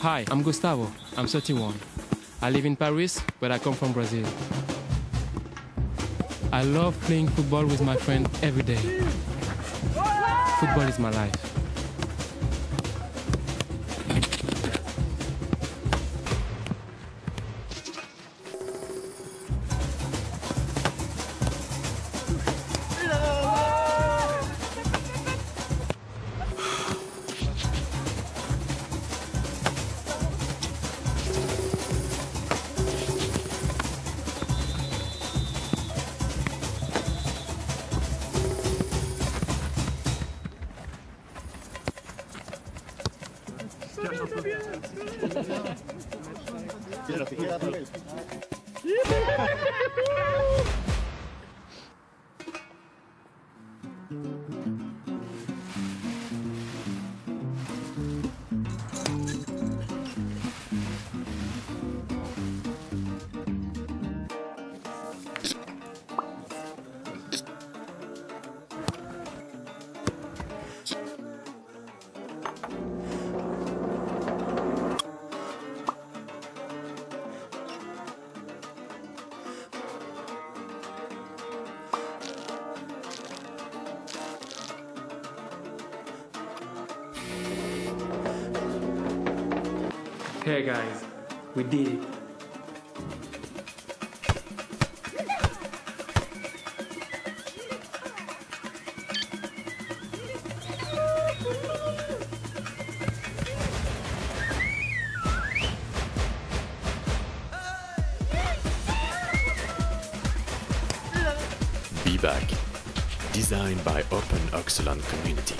Hi, I'm Gustavo. I'm 31. I live in Paris, but I come from Brazil. I love playing football with my friend every day. Football is my life. ¡Ya lo fijé! ¡Ya lo. Hey guys, we did it. Be Back. Designed by Open Oxylane Community.